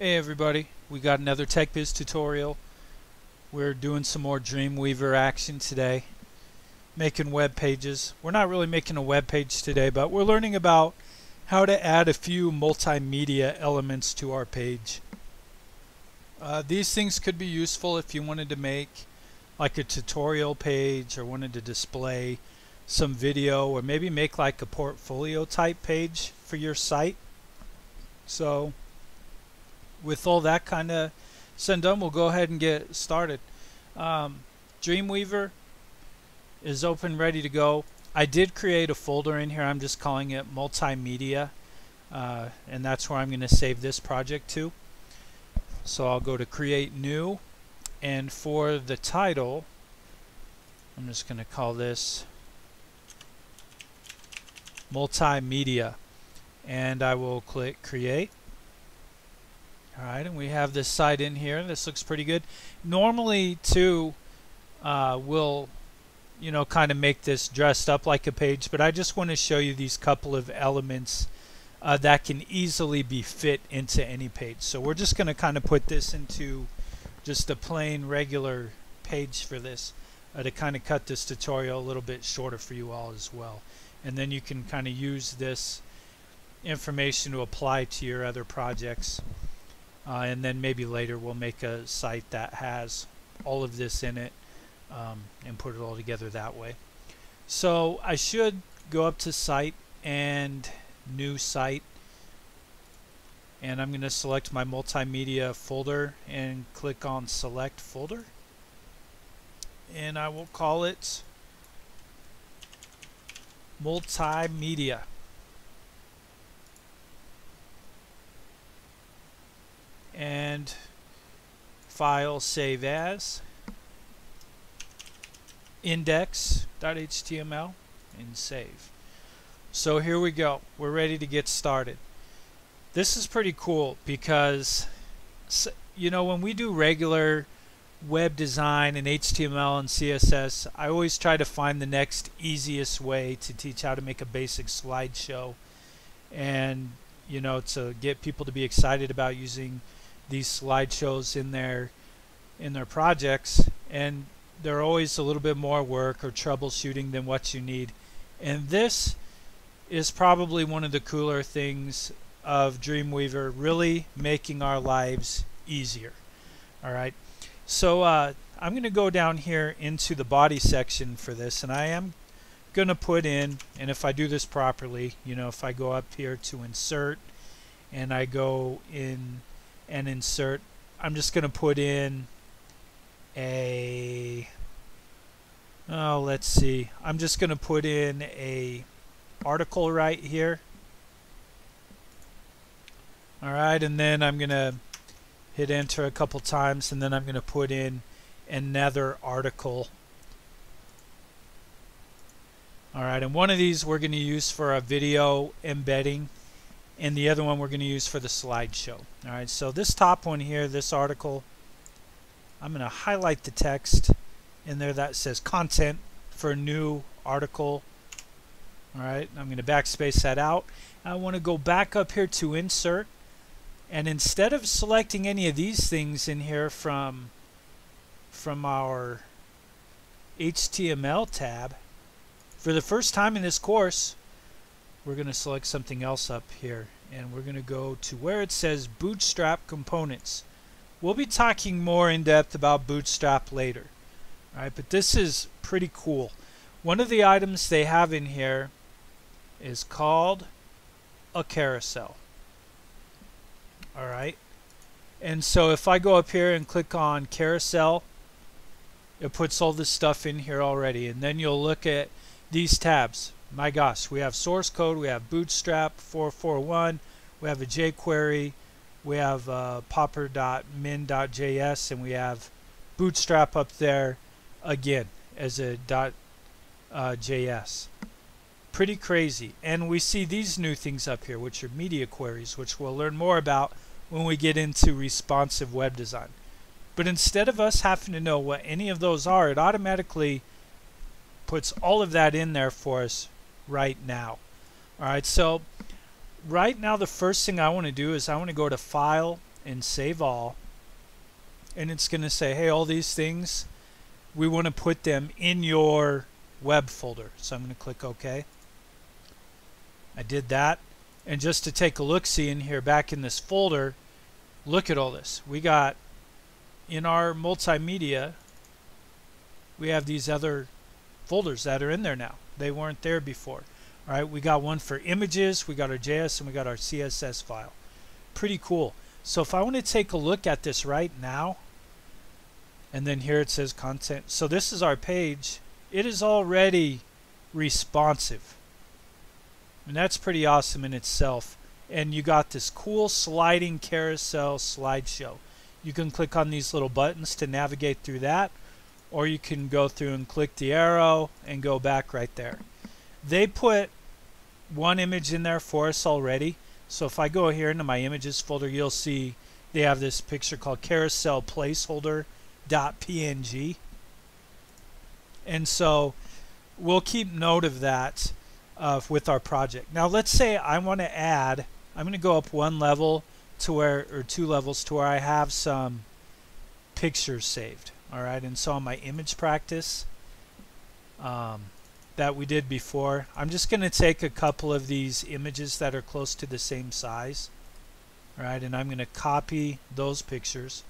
Hey everybody, we got another TechBiz tutorial. We're doing some more Dreamweaver action today, making web pages. We're not really making a web page today, but we're learning about how to add a few multimedia elements to our page. Uh, these things could be useful if you wanted to make like a tutorial page or wanted to display some video or maybe make like a portfolio type page for your site. So with all that kind of said done, we'll go ahead and get started. Um, Dreamweaver is open, ready to go. I did create a folder in here. I'm just calling it multimedia, uh, and that's where I'm going to save this project to. So I'll go to create new, and for the title, I'm just going to call this multimedia, and I will click create. Alright, and we have this side in here. This looks pretty good. Normally, too, uh, we'll, you know, kind of make this dressed up like a page, but I just want to show you these couple of elements uh, that can easily be fit into any page. So we're just going to kind of put this into just a plain regular page for this uh, to kind of cut this tutorial a little bit shorter for you all as well. And then you can kind of use this information to apply to your other projects. Uh, and then maybe later we'll make a site that has all of this in it um, and put it all together that way. So I should go up to site and new site. And I'm going to select my multimedia folder and click on select folder. And I will call it multimedia and file save as index.html and save. So here we go. We're ready to get started. This is pretty cool because you know when we do regular web design and HTML and CSS, I always try to find the next easiest way to teach how to make a basic slideshow and you know to get people to be excited about using these slideshows in their in their projects and they're always a little bit more work or troubleshooting than what you need. And this is probably one of the cooler things of Dreamweaver really making our lives easier. Alright so uh, I'm gonna go down here into the body section for this and I am gonna put in and if I do this properly you know if I go up here to insert and I go in and insert. I'm just going to put in a oh let's see. I'm just going to put in a article right here. Alright and then I'm going to hit enter a couple times and then I'm going to put in another article. Alright and one of these we're going to use for a video embedding and the other one we're going to use for the slideshow. Alright, so this top one here, this article, I'm going to highlight the text in there that says content for a new article. Alright, I'm going to backspace that out. I want to go back up here to insert and instead of selecting any of these things in here from from our HTML tab, for the first time in this course, we're going to select something else up here and we're going to go to where it says bootstrap components. We'll be talking more in depth about bootstrap later. Alright but this is pretty cool. One of the items they have in here is called a carousel. Alright and so if I go up here and click on carousel it puts all this stuff in here already and then you'll look at these tabs my gosh, we have source code, we have Bootstrap 441, we have a jQuery, we have uh, popper.min.js, and we have Bootstrap up there again as a dot, uh, .js. Pretty crazy. And we see these new things up here, which are media queries, which we'll learn more about when we get into responsive web design. But instead of us having to know what any of those are, it automatically puts all of that in there for us right now. Alright, so right now the first thing I want to do is I want to go to File and save all and it's going to say hey all these things we want to put them in your web folder. So I'm going to click OK. I did that and just to take a look see in here back in this folder look at all this. We got in our multimedia we have these other folders that are in there now they weren't there before all right? We got one for images we got our JS and we got our CSS file. Pretty cool. So if I want to take a look at this right now and then here it says content so this is our page. It is already responsive. And that's pretty awesome in itself. And you got this cool sliding carousel slideshow. You can click on these little buttons to navigate through that or you can go through and click the arrow and go back right there they put one image in there for us already so if I go here into my images folder you'll see they have this picture called carousel placeholder .png and so we'll keep note of that uh, with our project. Now let's say I want to add, I'm going to go up one level to where, or two levels to where I have some pictures saved. Alright, and so on my image practice um, that we did before, I'm just going to take a couple of these images that are close to the same size. Alright, and I'm going to copy those pictures.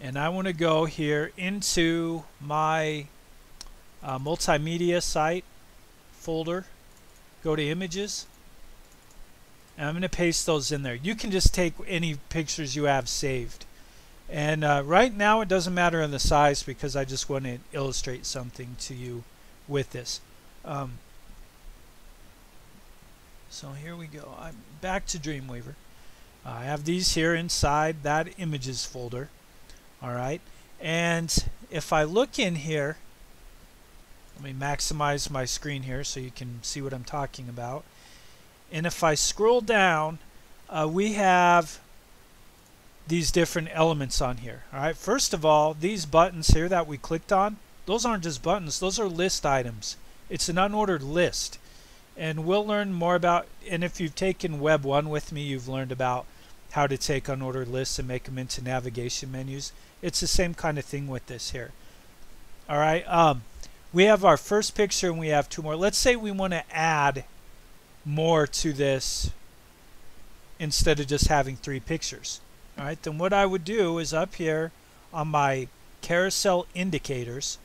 And I want to go here into my uh, multimedia site folder go to images and I'm going to paste those in there. You can just take any pictures you have saved and uh, right now it doesn't matter in the size because I just want to illustrate something to you with this. Um, so here we go. I'm back to Dreamweaver. Uh, I have these here inside that images folder. Alright, and if I look in here, let me maximize my screen here so you can see what I'm talking about. And if I scroll down, uh, we have these different elements on here. Alright, first of all, these buttons here that we clicked on, those aren't just buttons, those are list items. It's an unordered list. And we'll learn more about, and if you've taken Web 1 with me, you've learned about how to take unordered lists and make them into navigation menus. It's the same kind of thing with this here. All right. Um, we have our first picture and we have two more. Let's say we want to add more to this instead of just having three pictures. All right. Then what I would do is up here on my carousel indicators,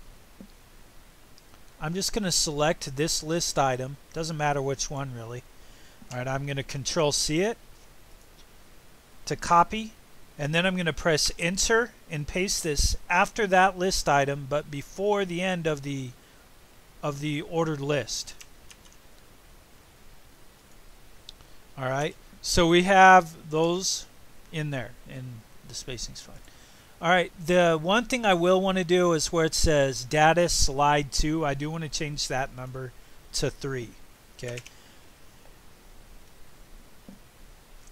I'm just going to select this list item. Doesn't matter which one really. All right. I'm going to control C it to copy and then I'm going to press enter and paste this after that list item but before the end of the of the ordered list alright so we have those in there and the spacing's fine alright the one thing I will want to do is where it says data slide 2 I do want to change that number to 3 okay?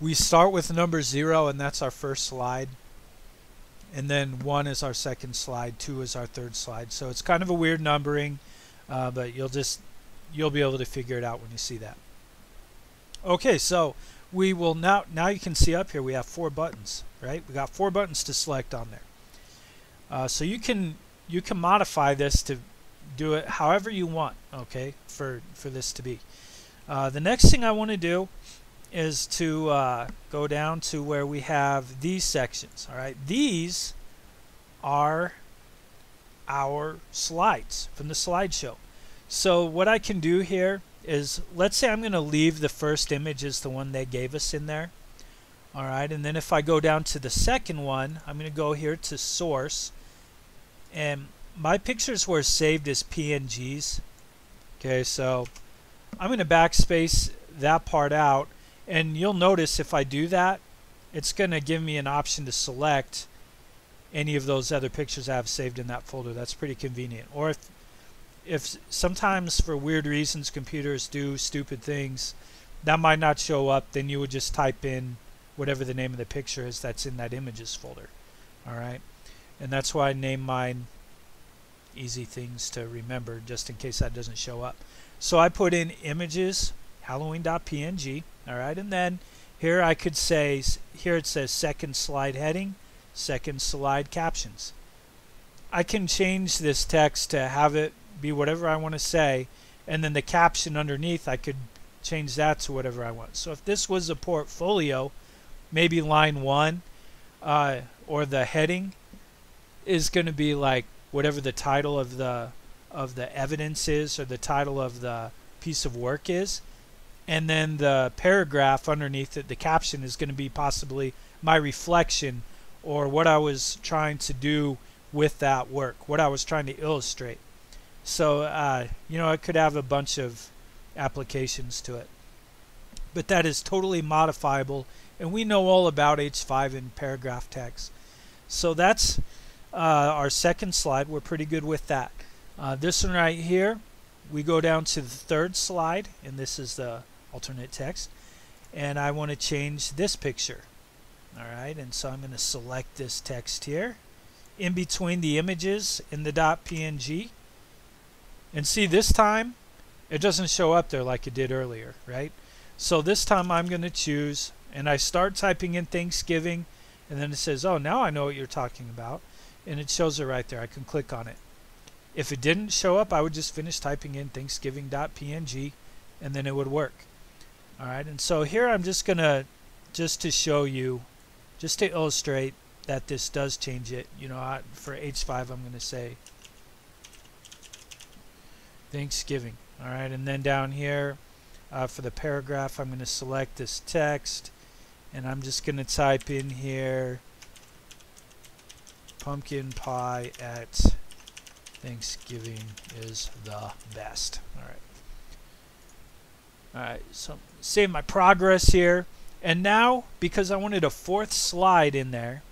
We start with number 0 and that's our first slide and then 1 is our second slide 2 is our third slide. So it's kind of a weird numbering uh, but you'll just you'll be able to figure it out when you see that. Okay so we will now now you can see up here we have four buttons right we got four buttons to select on there uh, so you can you can modify this to do it however you want okay for for this to be uh, the next thing I want to do is to uh, go down to where we have these sections. All right, these are our slides from the slideshow. So what I can do here is, let's say I'm going to leave the first image as the one they gave us in there. All right, and then if I go down to the second one, I'm going to go here to source, and my pictures were saved as PNGs. Okay, so I'm going to backspace that part out and you'll notice if I do that, it's going to give me an option to select any of those other pictures I have saved in that folder. That's pretty convenient. Or if, if sometimes for weird reasons computers do stupid things, that might not show up, then you would just type in whatever the name of the picture is that's in that images folder. Alright? And that's why I name mine easy things to remember just in case that doesn't show up. So I put in images halloween.png all right and then Here I could say, here it says second slide heading, second slide captions. I can change this text to have it be whatever I want to say, and then the caption underneath I could change that to whatever I want. So if this was a portfolio, maybe line one uh, or the heading is going to be like whatever the title of the of the evidence is or the title of the piece of work is and then the paragraph underneath it the caption is going to be possibly my reflection or what I was trying to do with that work what I was trying to illustrate so uh, you know it could have a bunch of applications to it. But that is totally modifiable and we know all about H5 in paragraph text. So that's uh, our second slide. We're pretty good with that. Uh, this one right here we go down to the third slide and this is the alternate text. And I want to change this picture. Alright and so I'm going to select this text here. In between the images in the .png and see this time it doesn't show up there like it did earlier right? So this time I'm going to choose and I start typing in Thanksgiving and then it says oh now I know what you're talking about and it shows it right there. I can click on it. If it didn't show up I would just finish typing in Thanksgiving.png and then it would work. Alright and so here I'm just gonna just to show you just to illustrate that this does change it you know I, for H5 I'm gonna say Thanksgiving. Alright and then down here uh, for the paragraph I'm gonna select this text and I'm just gonna type in here pumpkin pie at Thanksgiving is the best. Alright Alright, so save my progress here. And now, because I wanted a fourth slide in there,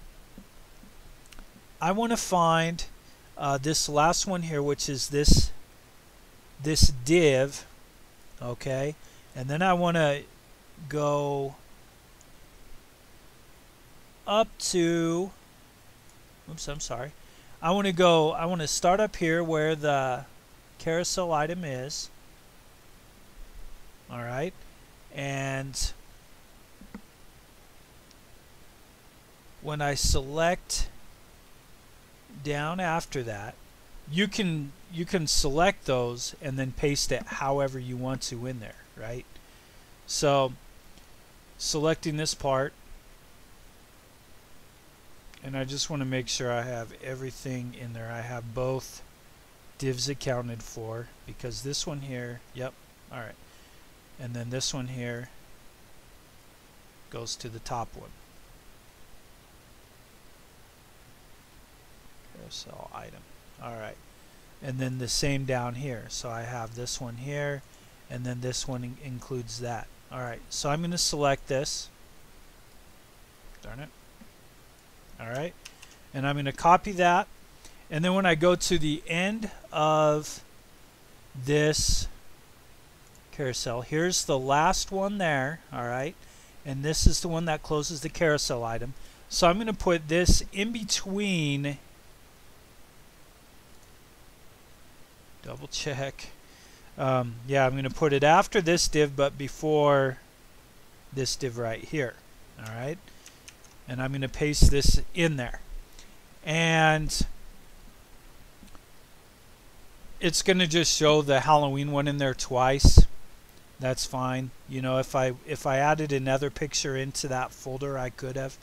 I want to find uh, this last one here, which is this this div, okay? And then I want to go up to, oops, I'm sorry. I want to go, I want to start up here where the carousel item is all right and when I select down after that you can you can select those and then paste it however you want to in there right? So selecting this part. And I just want to make sure I have everything in there. I have both divs accounted for because this one here yep alright. And then this one here goes to the top one. Carousel item alright and then the same down here so I have this one here and then this one in includes that alright so I'm going to select this darn it alright and I'm going to copy that and then when I go to the end of this carousel. Here's the last one there, all right? And this is the one that closes the carousel item. So I'm going to put this in between. Double check. Um, yeah, I'm going to put it after this div, but before this div right here. All right? And I'm going to paste this in there. And it's going to just show the Halloween one in there twice that's fine. You know, if I if I added another picture into that folder, I could have,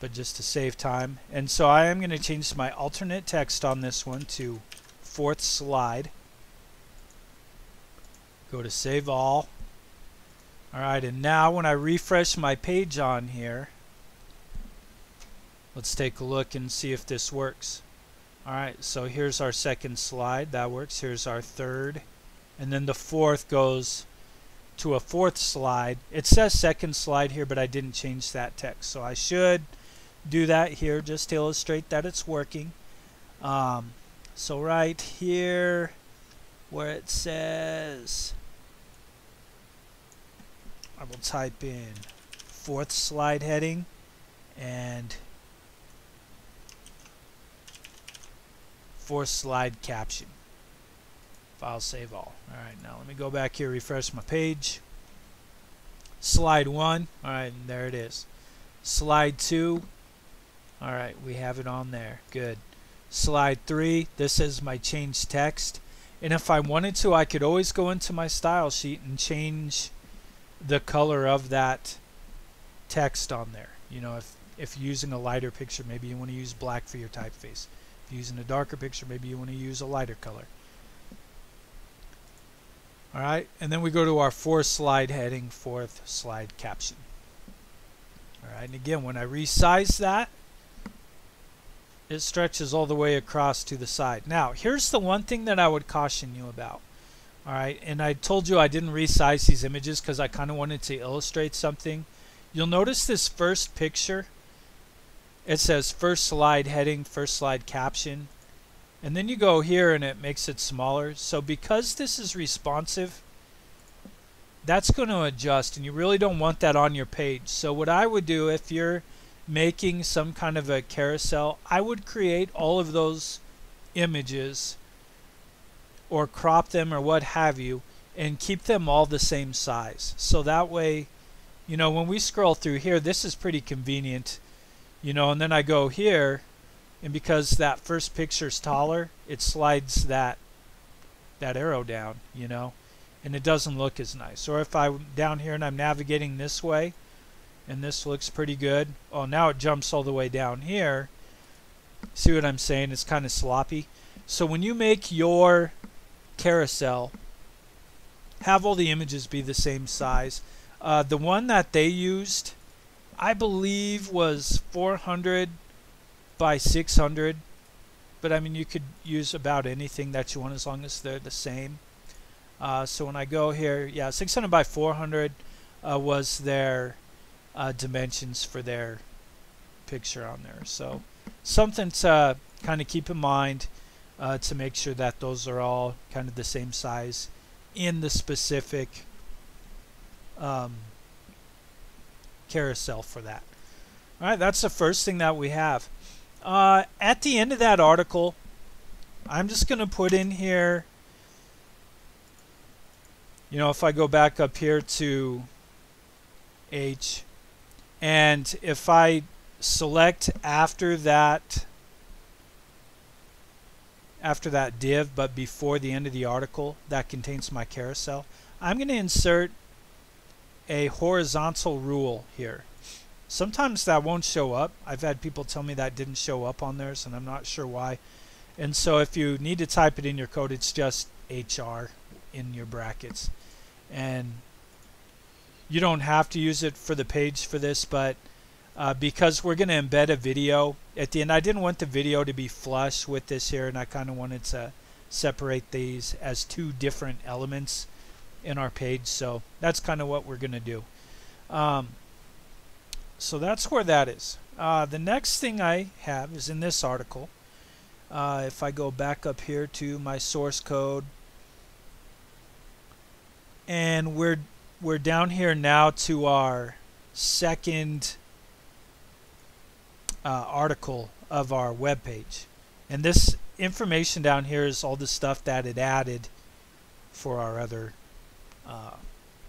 but just to save time. And so I am going to change my alternate text on this one to fourth slide. Go to save all. Alright, and now when I refresh my page on here, let's take a look and see if this works. Alright, so here's our second slide. That works. Here's our third. And then the fourth goes to a fourth slide. It says second slide here, but I didn't change that text. So I should do that here just to illustrate that it's working. Um, so right here where it says, I will type in fourth slide heading and fourth slide caption. File save all. Alright, now let me go back here, refresh my page. Slide 1, alright, and there it is. Slide 2, alright, we have it on there. Good. Slide 3, this is my change text. And if I wanted to, I could always go into my style sheet and change the color of that text on there. You know, if, if using a lighter picture, maybe you want to use black for your typeface. If you're using a darker picture, maybe you want to use a lighter color. Alright, and then we go to our fourth slide heading, fourth slide caption. Alright, and again, when I resize that, it stretches all the way across to the side. Now, here's the one thing that I would caution you about. Alright, and I told you I didn't resize these images because I kind of wanted to illustrate something. You'll notice this first picture, it says first slide heading, first slide caption. And then you go here and it makes it smaller. So because this is responsive, that's going to adjust and you really don't want that on your page. So what I would do if you're making some kind of a carousel, I would create all of those images or crop them or what have you and keep them all the same size. So that way, you know, when we scroll through here, this is pretty convenient, you know, and then I go here and because that first picture is taller it slides that that arrow down you know and it doesn't look as nice or if I'm down here and I'm navigating this way and this looks pretty good. Oh now it jumps all the way down here. See what I'm saying? It's kind of sloppy. So when you make your carousel have all the images be the same size. Uh, the one that they used I believe was 400 by 600 but I mean you could use about anything that you want as long as they're the same. Uh, so when I go here yeah 600 by 400 uh, was their uh, dimensions for their picture on there. So something to kind of keep in mind uh, to make sure that those are all kind of the same size in the specific um, carousel for that. Alright that's the first thing that we have. Uh, at the end of that article, I'm just going to put in here, you know, if I go back up here to H, and if I select after that after that div but before the end of the article that contains my carousel I'm going to insert a horizontal rule here Sometimes that won't show up. I've had people tell me that didn't show up on theirs, and I'm not sure why. And so if you need to type it in your code, it's just HR in your brackets. And you don't have to use it for the page for this, but uh, because we're going to embed a video at the end, I didn't want the video to be flush with this here, and I kind of wanted to separate these as two different elements in our page. So that's kind of what we're going to do. Um, so that's where that is. Uh, the next thing I have is in this article. Uh, if I go back up here to my source code, and we're we're down here now to our second uh, article of our web page, and this information down here is all the stuff that it added for our other uh,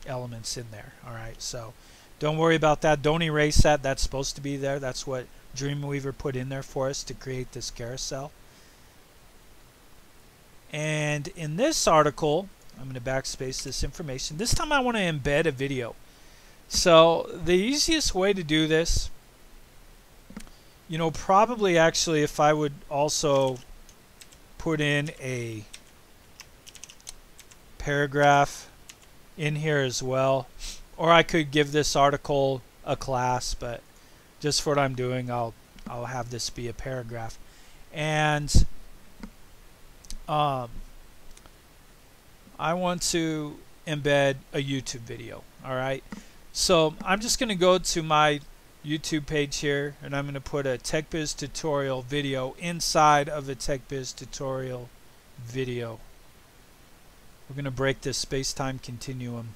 elements in there. All right, so. Don't worry about that. Don't erase that. That's supposed to be there. That's what Dreamweaver put in there for us to create this carousel. And in this article, I'm going to backspace this information. This time I want to embed a video. So the easiest way to do this, you know, probably actually if I would also put in a paragraph in here as well or I could give this article a class, but just for what I'm doing, I'll I'll have this be a paragraph, and um, I want to embed a YouTube video. All right, so I'm just going to go to my YouTube page here, and I'm going to put a TechBiz tutorial video inside of a TechBiz tutorial video. We're going to break this space-time continuum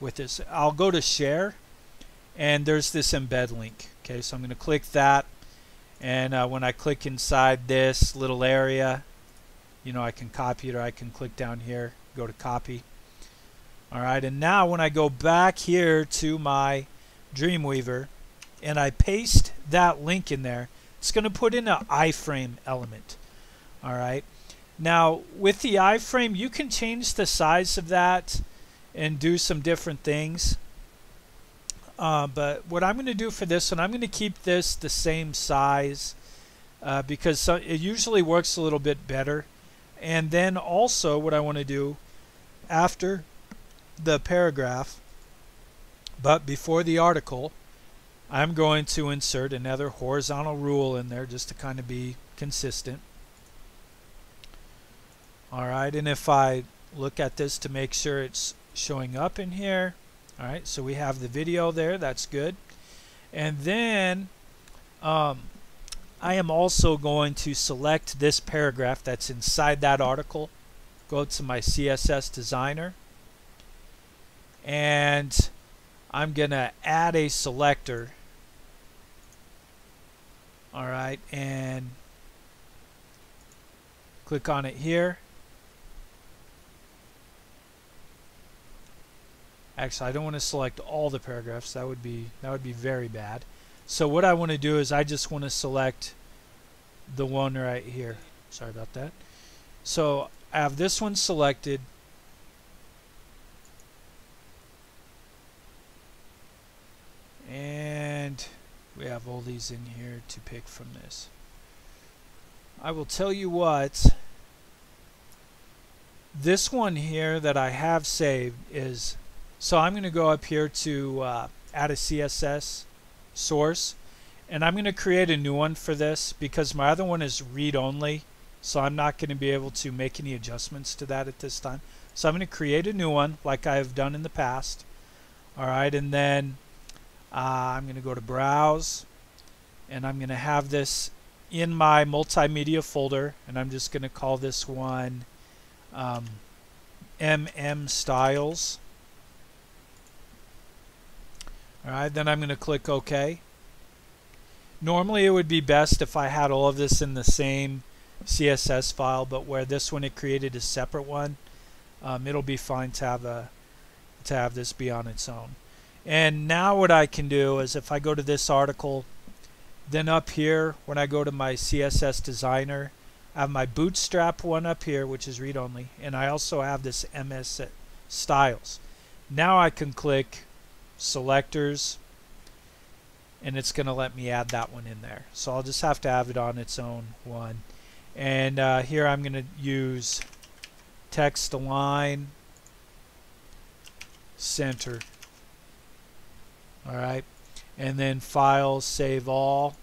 with this. I'll go to share and there's this embed link. Okay, so I'm going to click that and uh, when I click inside this little area, you know, I can copy it or I can click down here, go to copy. Alright, and now when I go back here to my Dreamweaver and I paste that link in there, it's going to put in an iframe element. Alright, now with the iframe you can change the size of that and do some different things. Uh, but what I'm going to do for this one, I'm going to keep this the same size uh, because so it usually works a little bit better. And then also what I want to do after the paragraph, but before the article, I'm going to insert another horizontal rule in there just to kind of be consistent. Alright, and if I look at this to make sure it's showing up in here, alright, so we have the video there, that's good. And then um, I am also going to select this paragraph that's inside that article, go to my CSS designer, and I'm going to add a selector. Alright and click on it here. Actually I don't want to select all the paragraphs. That would be that would be very bad. So what I want to do is I just want to select the one right here. Sorry about that. So I have this one selected. And we have all these in here to pick from this. I will tell you what. This one here that I have saved is so I'm going to go up here to uh, add a CSS source. And I'm going to create a new one for this because my other one is read only so I'm not going to be able to make any adjustments to that at this time so I'm going to create a new one like I have done in the past alright and then uh, I'm going to go to Browse and I'm going to have this in my multimedia folder and I'm just going to call this one um, MM Styles. Alright, then I'm going to click OK. Normally it would be best if I had all of this in the same CSS file, but where this one it created a separate one, um, it'll be fine to have a to have this be on its own. And now what I can do is if I go to this article, then up here when I go to my CSS designer, I have my bootstrap one up here which is read only and I also have this MS styles. Now I can click selectors and it's going to let me add that one in there. So I'll just have to have it on its own one. And uh, here I'm going to use text align center. Alright? And then files save all.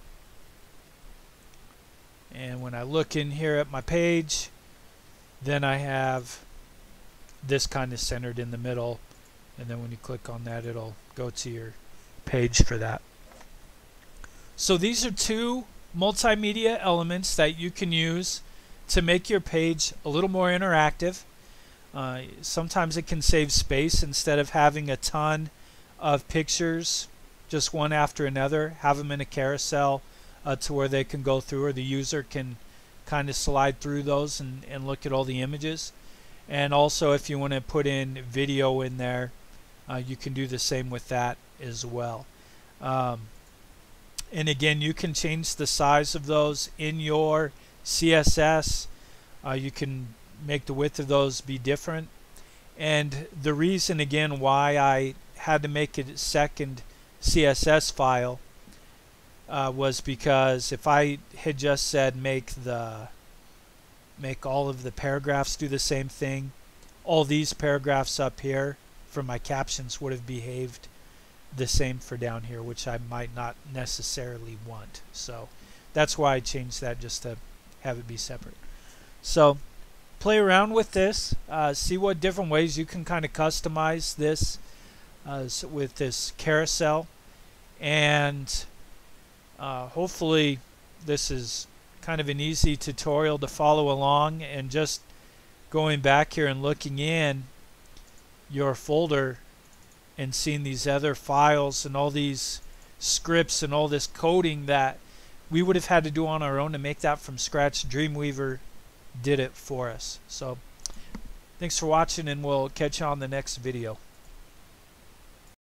And when I look in here at my page then I have this kind of centered in the middle. And then when you click on that it'll go to your page for that. So these are two multimedia elements that you can use to make your page a little more interactive uh, sometimes it can save space instead of having a ton of pictures, just one after another, have them in a carousel uh, to where they can go through or the user can kind of slide through those and, and look at all the images. And also if you want to put in video in there, uh, you can do the same with that as well. Um, and again, you can change the size of those in your CSS. Uh, you can make the width of those be different. And the reason, again, why I had to make a second CSS file uh, was because if I had just said make the make all of the paragraphs do the same thing, all these paragraphs up here for my captions would have behaved the same for down here, which I might not necessarily want. So that's why I changed that just to have it be separate. So play around with this, uh, see what different ways you can kind of customize this uh, with this carousel and uh, hopefully this is kind of an easy tutorial to follow along and just going back here and looking in your folder and seeing these other files and all these scripts and all this coding that we would have had to do on our own to make that from scratch Dreamweaver did it for us so Thanks for watching and we'll catch you on the next video.